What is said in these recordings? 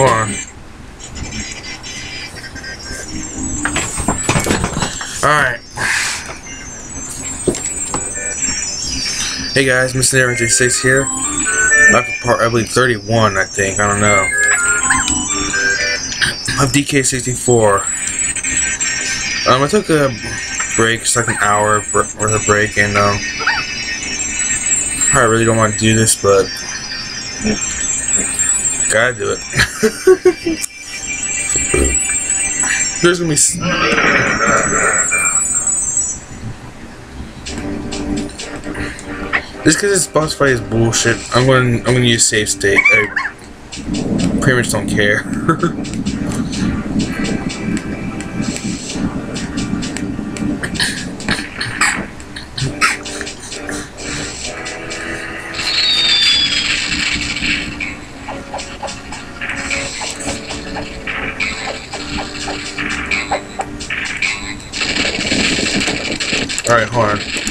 on. Alright. Hey guys, Mr. Aaron 36 here. Back for part, I believe, 31, I think. I don't know. Of DK64. Um, I took a break, it's like an hour worth of break, and um, I really don't want to do this, but gotta do it. There's gonna be. Just because this boss fight is bullshit, I'm going. I'm going to use save state. I pretty much don't care. Alright, hold on.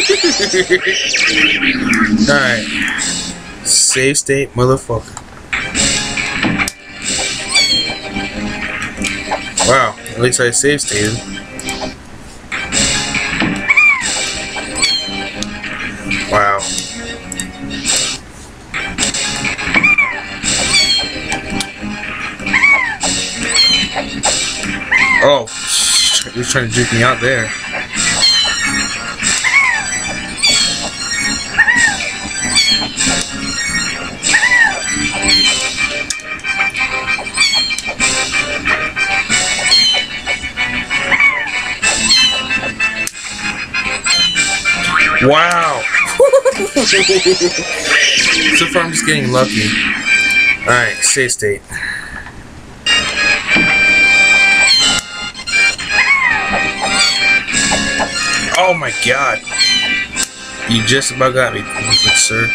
Alright. Save state, motherfucker. Wow, at least I save stated. Wow. Oh, he's trying to juke me out there. Wow. so far I'm just getting lucky. Alright, save state. Oh my god. You just about got me, sir.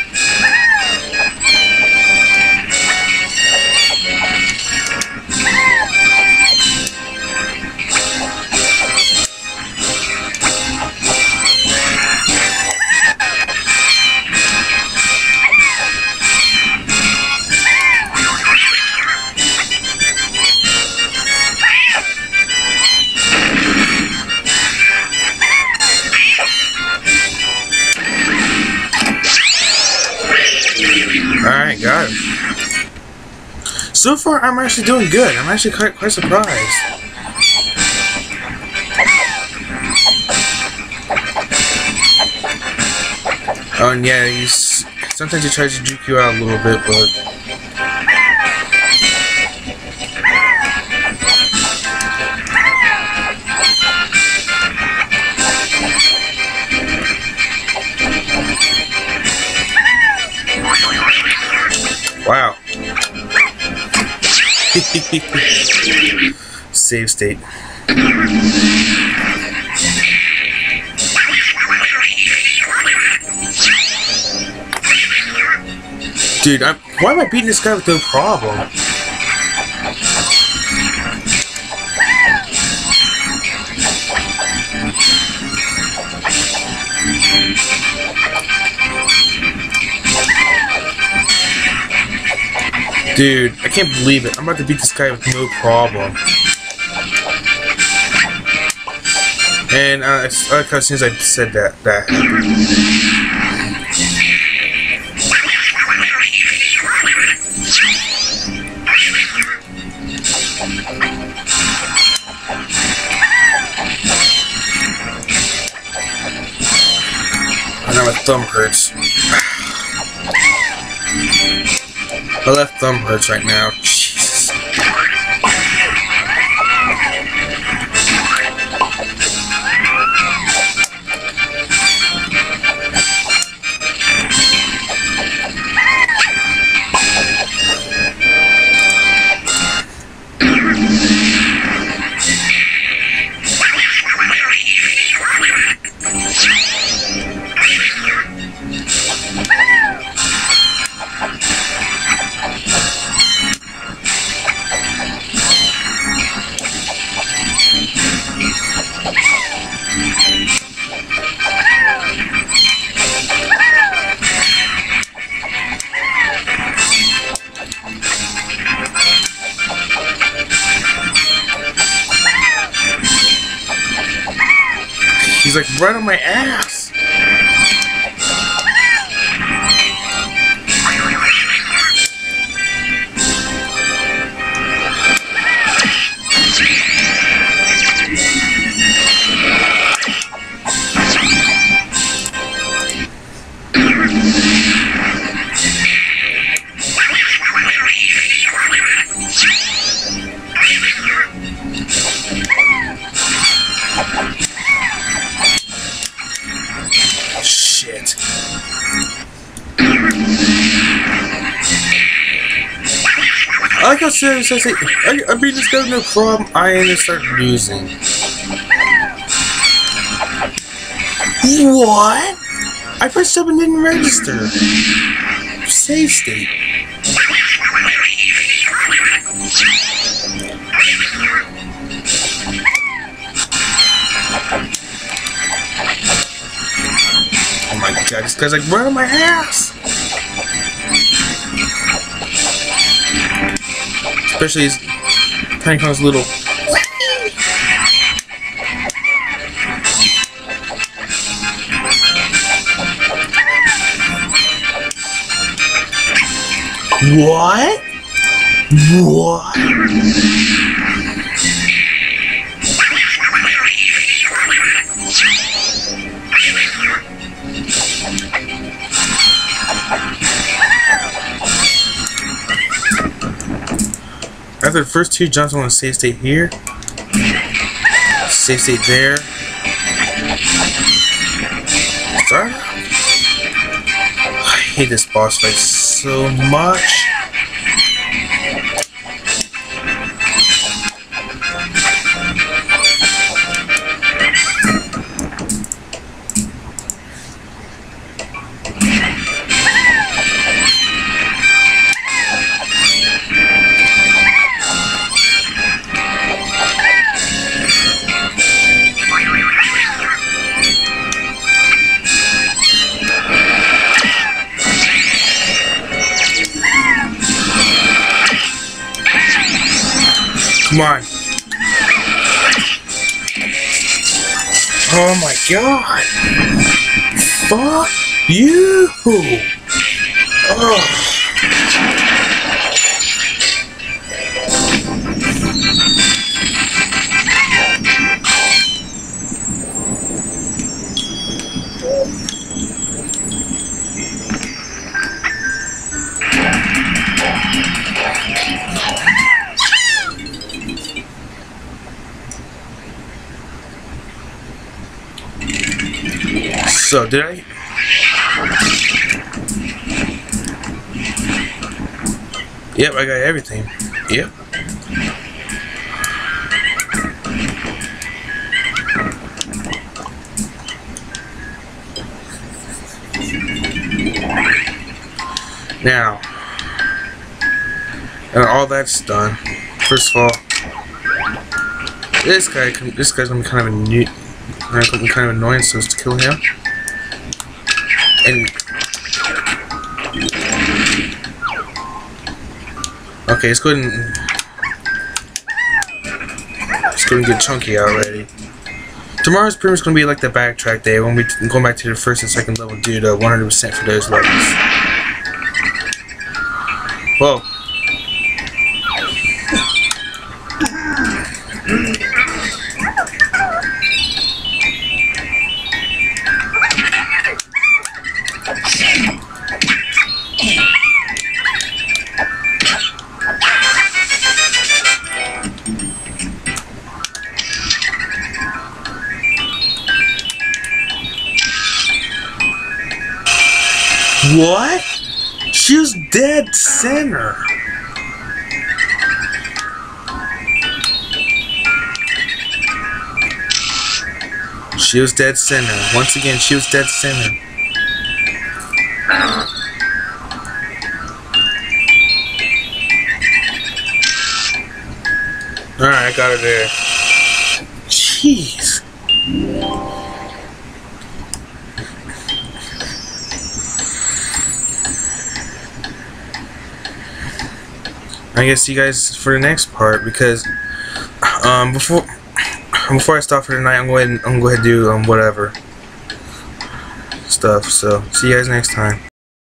So far, I'm actually doing good. I'm actually quite, quite surprised. Oh, and yeah, he's, sometimes he tries to juke you out a little bit, but... Save state. Dude, I'm, why am I beating this guy with no problem? Dude, I can't believe it. I'm about to beat this guy with no problem. And uh, it's like as soon as I said that, that happened. And now my thumb hurts. My left thumb hurts right now. Right on my ass. I I beat this guy no problem, I end up start losing. What? I pressed up and didn't register. Save state. Oh my god, this guy's like on my ass! Especially his Tiny Kong's little What? What? After the first two jumps, I want to save state here. Save state there. Start. I hate this boss fight so much. On. Oh my god. Fuck you. Oh. So did I? Yep, I got everything. Yep. Now, and all that's done. First of all, this guy, this guy's gonna be kind of a new, kind of annoying, so to kill him. And okay, let's go and let's go and get chunky already. Tomorrow's pretty much gonna be like the backtrack day when we going back to the first and second level due to 100% for those levels. Whoa. What? She was dead center. She was dead center. Once again, she was dead center. Alright, I got her there. Jeez. I guess you guys for the next part because um, before before I stop for tonight, I'm going I'm going to do um, whatever stuff. So see you guys next time.